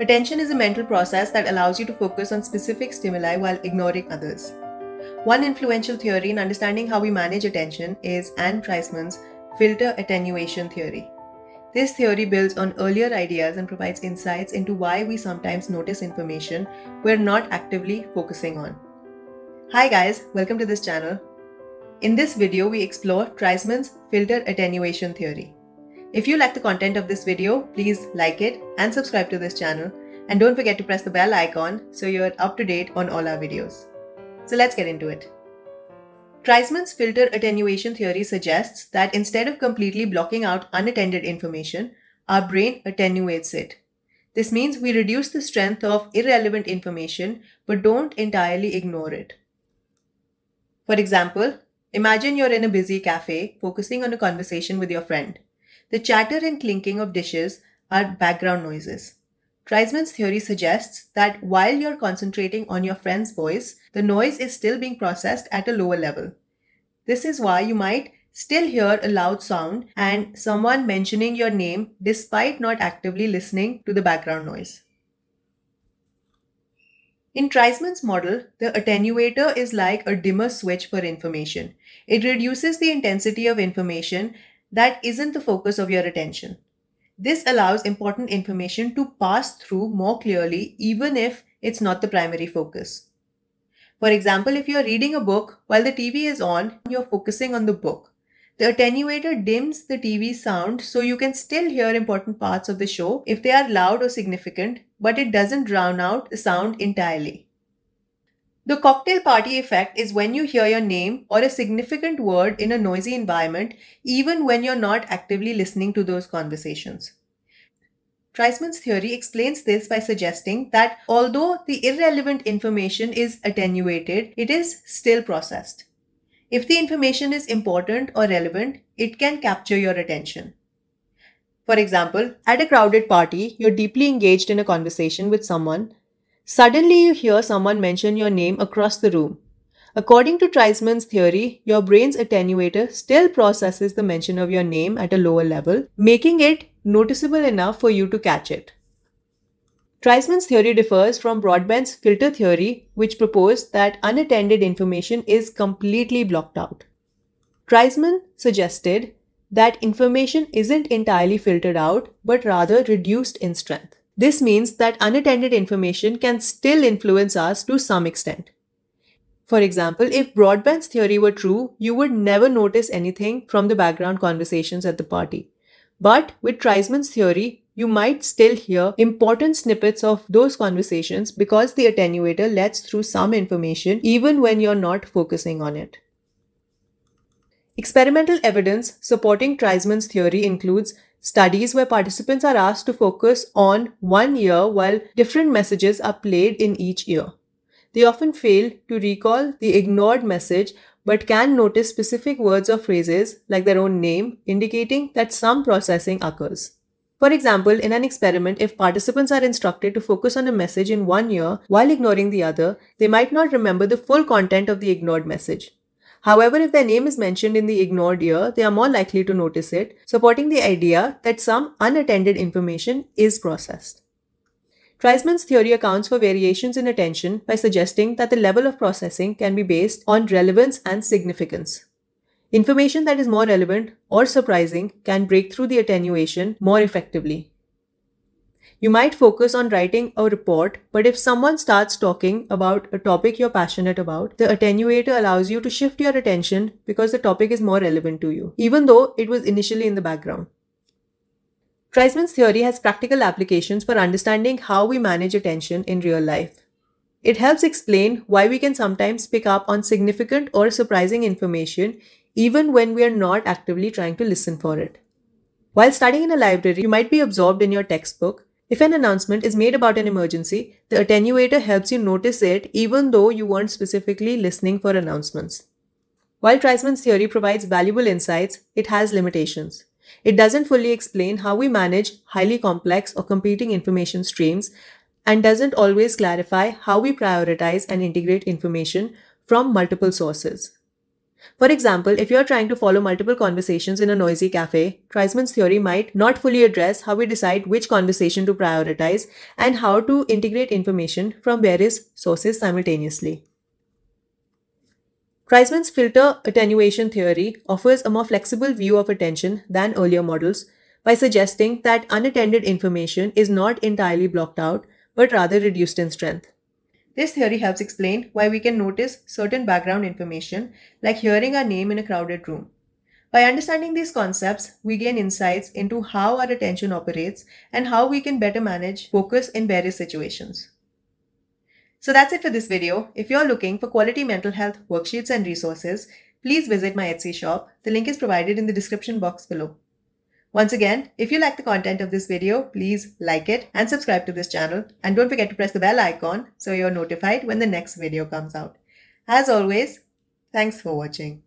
Attention is a mental process that allows you to focus on specific stimuli while ignoring others. One influential theory in understanding how we manage attention is Anne Treisman's filter attenuation theory. This theory builds on earlier ideas and provides insights into why we sometimes notice information we're not actively focusing on. Hi guys, welcome to this channel. In this video, we explore Treisman's filter attenuation theory. If you like the content of this video, please like it and subscribe to this channel. And don't forget to press the bell icon so you're up to date on all our videos. So let's get into it. Treisman's filter attenuation theory suggests that instead of completely blocking out unattended information, our brain attenuates it. This means we reduce the strength of irrelevant information but don't entirely ignore it. For example, imagine you're in a busy cafe focusing on a conversation with your friend. The chatter and clinking of dishes are background noises. Treisman's theory suggests that while you're concentrating on your friend's voice, the noise is still being processed at a lower level. This is why you might still hear a loud sound and someone mentioning your name despite not actively listening to the background noise. In Treisman's model, the attenuator is like a dimmer switch for information. It reduces the intensity of information that isn't the focus of your attention. This allows important information to pass through more clearly even if it's not the primary focus. For example, if you're reading a book while the TV is on, you're focusing on the book. The attenuator dims the TV sound so you can still hear important parts of the show if they are loud or significant, but it doesn't drown out the sound entirely. The cocktail party effect is when you hear your name or a significant word in a noisy environment, even when you're not actively listening to those conversations. Treisman's theory explains this by suggesting that although the irrelevant information is attenuated, it is still processed. If the information is important or relevant, it can capture your attention. For example, at a crowded party, you're deeply engaged in a conversation with someone Suddenly, you hear someone mention your name across the room. According to Treisman's theory, your brain's attenuator still processes the mention of your name at a lower level, making it noticeable enough for you to catch it. Treisman's theory differs from Broadbent's filter theory, which proposed that unattended information is completely blocked out. Treisman suggested that information isn't entirely filtered out, but rather reduced in strength. This means that unattended information can still influence us to some extent. For example, if Broadbent's theory were true, you would never notice anything from the background conversations at the party. But with Treisman's theory, you might still hear important snippets of those conversations because the attenuator lets through some information even when you're not focusing on it. Experimental evidence supporting Treisman's theory includes studies where participants are asked to focus on one ear while different messages are played in each ear. They often fail to recall the ignored message but can notice specific words or phrases like their own name, indicating that some processing occurs. For example, in an experiment, if participants are instructed to focus on a message in one ear while ignoring the other, they might not remember the full content of the ignored message. However, if their name is mentioned in the ignored ear, they are more likely to notice it, supporting the idea that some unattended information is processed. Treisman's theory accounts for variations in attention by suggesting that the level of processing can be based on relevance and significance. Information that is more relevant or surprising can break through the attenuation more effectively. You might focus on writing a report, but if someone starts talking about a topic you're passionate about, the attenuator allows you to shift your attention because the topic is more relevant to you, even though it was initially in the background. Treisman's theory has practical applications for understanding how we manage attention in real life. It helps explain why we can sometimes pick up on significant or surprising information even when we are not actively trying to listen for it. While studying in a library, you might be absorbed in your textbook if an announcement is made about an emergency, the attenuator helps you notice it even though you weren't specifically listening for announcements. While Treisman's theory provides valuable insights, it has limitations. It doesn't fully explain how we manage highly complex or competing information streams and doesn't always clarify how we prioritize and integrate information from multiple sources. For example, if you're trying to follow multiple conversations in a noisy cafe, Treisman's theory might not fully address how we decide which conversation to prioritize and how to integrate information from various sources simultaneously. Treisman's filter attenuation theory offers a more flexible view of attention than earlier models by suggesting that unattended information is not entirely blocked out, but rather reduced in strength. This theory helps explain why we can notice certain background information, like hearing our name in a crowded room. By understanding these concepts, we gain insights into how our attention operates and how we can better manage focus in various situations. So that's it for this video. If you're looking for quality mental health worksheets and resources, please visit my Etsy shop. The link is provided in the description box below. Once again, if you like the content of this video, please like it and subscribe to this channel. And don't forget to press the bell icon so you're notified when the next video comes out. As always, thanks for watching.